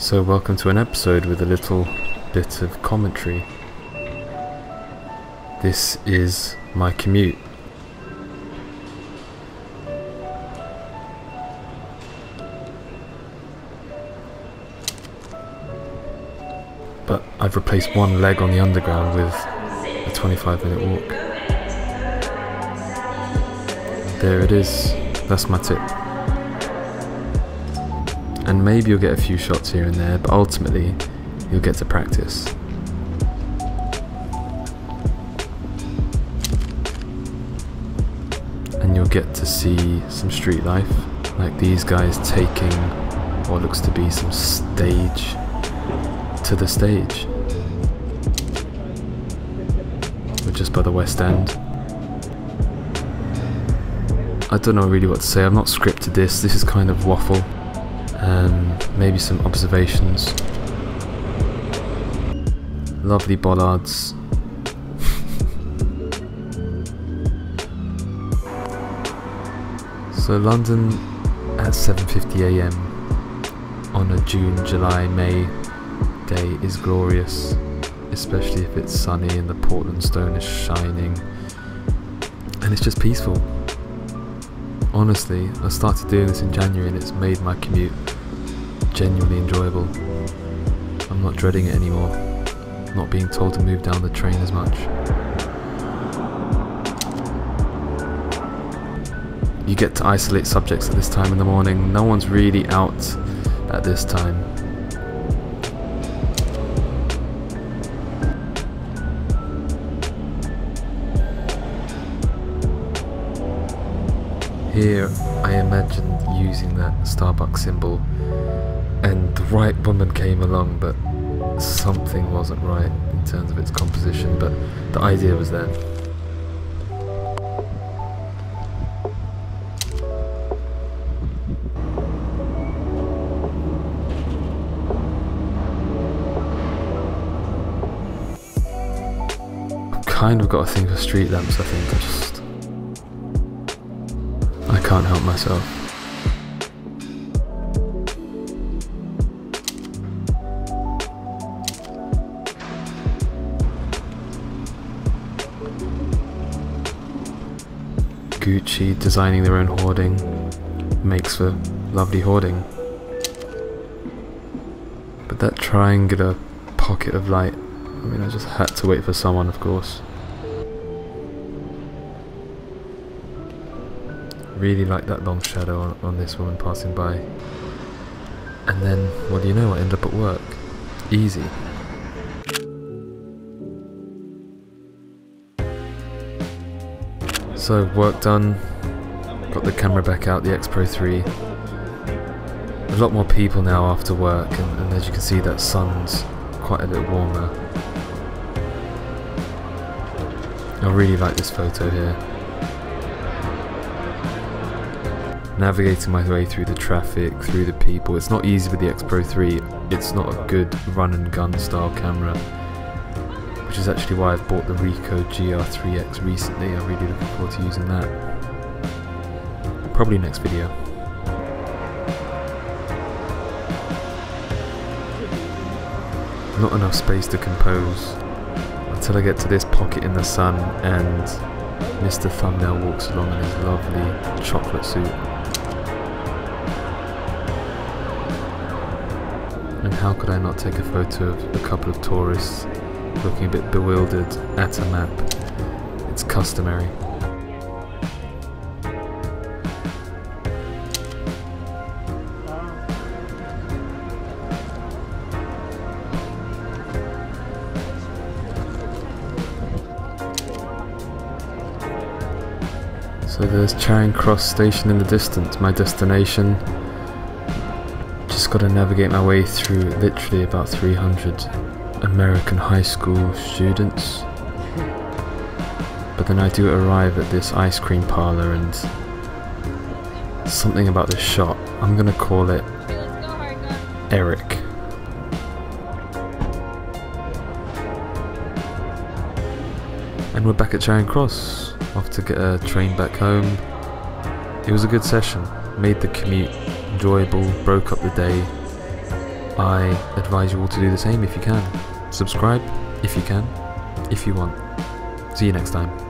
So, welcome to an episode with a little bit of commentary. This is my commute. But I've replaced one leg on the underground with a 25 minute walk. There it is. That's my tip. And maybe you'll get a few shots here and there, but ultimately, you'll get to practice. And you'll get to see some street life, like these guys taking what looks to be some stage to the stage. We're just by the West End. I don't know really what to say, I've not scripted this, this is kind of waffle. Um, maybe some observations. Lovely bollards. so London at 7.50am on a June, July, May day is glorious, especially if it's sunny and the Portland stone is shining. And it's just peaceful. Honestly, I started doing this in January and it's made my commute genuinely enjoyable. I'm not dreading it anymore, not being told to move down the train as much. You get to isolate subjects at this time in the morning, no one's really out at this time. Here, I imagined using that Starbucks symbol, and the right woman came along, but something wasn't right in terms of its composition, but the idea was there. kind of got a thing for street lamps, I think. I just. Can't help myself. Gucci designing their own hoarding makes for lovely hoarding. But that triangular pocket of light, I mean, I just had to wait for someone, of course. Really like that long shadow on, on this woman passing by. And then, what do you know, I end up at work. Easy. So, work done. Got the camera back out, the X Pro 3. A lot more people now after work, and, and as you can see, that sun's quite a bit warmer. I really like this photo here. Navigating my way through the traffic, through the people. It's not easy with the X Pro 3. It's not a good run and gun style camera. Which is actually why I've bought the Ricoh GR3X recently. I'm really looking forward to using that. Probably next video. Not enough space to compose until I get to this pocket in the sun and Mr. Thumbnail walks along in his lovely chocolate suit. And how could I not take a photo of a couple of tourists looking a bit bewildered at a map? It's customary. So there's Charing Cross station in the distance, my destination. Just gotta navigate my way through literally about 300 American high school students. But then I do arrive at this ice cream parlour and something about this shop, I'm gonna call it Eric. And we're back at Charing Cross, off to get a train back home. It was a good session, made the commute enjoyable, broke up the day. I advise you all to do the same if you can. Subscribe if you can, if you want. See you next time.